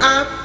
I